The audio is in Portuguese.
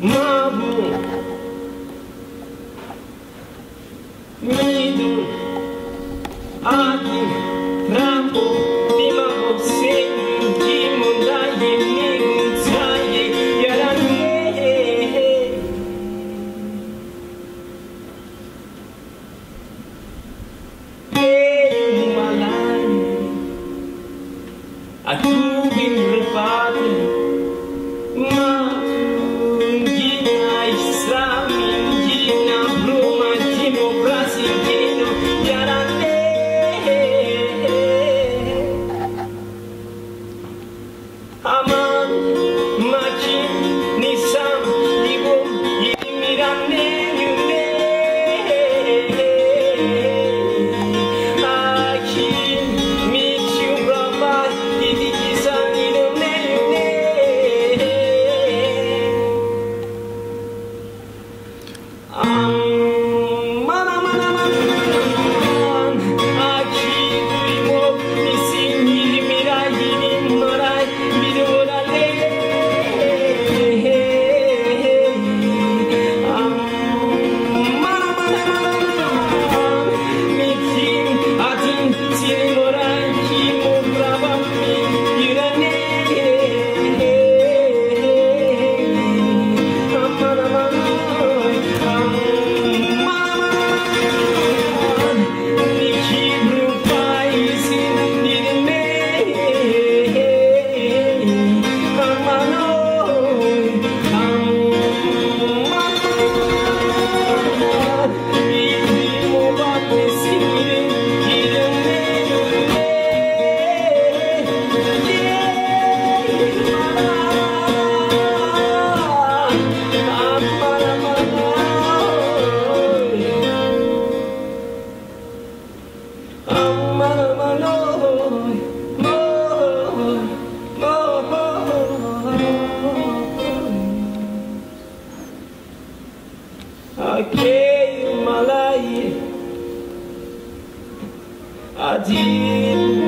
Mabu Aquele malai Adil